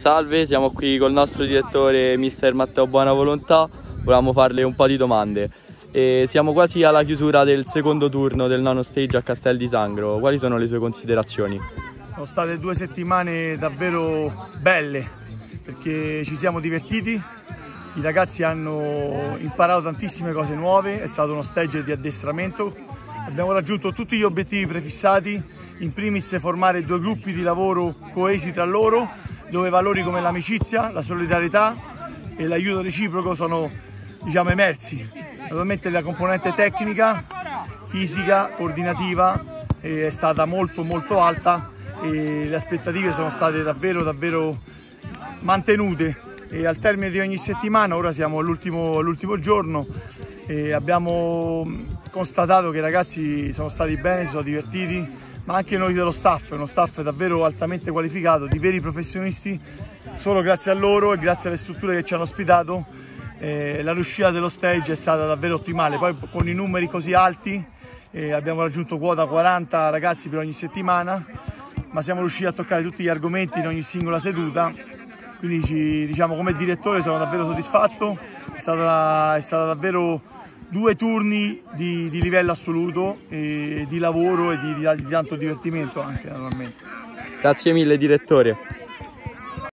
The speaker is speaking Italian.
Salve, siamo qui col nostro direttore mister Matteo Buonavolontà, volevamo farle un po' di domande. E siamo quasi alla chiusura del secondo turno del nono stage a Castel di Sangro, quali sono le sue considerazioni? Sono state due settimane davvero belle perché ci siamo divertiti, i ragazzi hanno imparato tantissime cose nuove, è stato uno stage di addestramento, abbiamo raggiunto tutti gli obiettivi prefissati, in primis formare due gruppi di lavoro coesi tra loro dove valori come l'amicizia, la solidarietà e l'aiuto reciproco sono diciamo, emersi. Naturalmente la componente tecnica, fisica, ordinativa è stata molto molto alta e le aspettative sono state davvero davvero mantenute e al termine di ogni settimana, ora siamo all'ultimo giorno, abbiamo constatato che i ragazzi sono stati bene, si sono divertiti, ma anche noi dello staff, uno staff davvero altamente qualificato, di veri professionisti, solo grazie a loro e grazie alle strutture che ci hanno ospitato eh, la riuscita dello stage è stata davvero ottimale, poi con i numeri così alti eh, abbiamo raggiunto quota 40 ragazzi per ogni settimana, ma siamo riusciti a toccare tutti gli argomenti in ogni singola seduta, quindi ci, diciamo come direttore sono davvero soddisfatto, è stata, è stata davvero due turni di, di livello assoluto, di lavoro e di, di, di tanto divertimento anche naturalmente. Grazie mille direttore.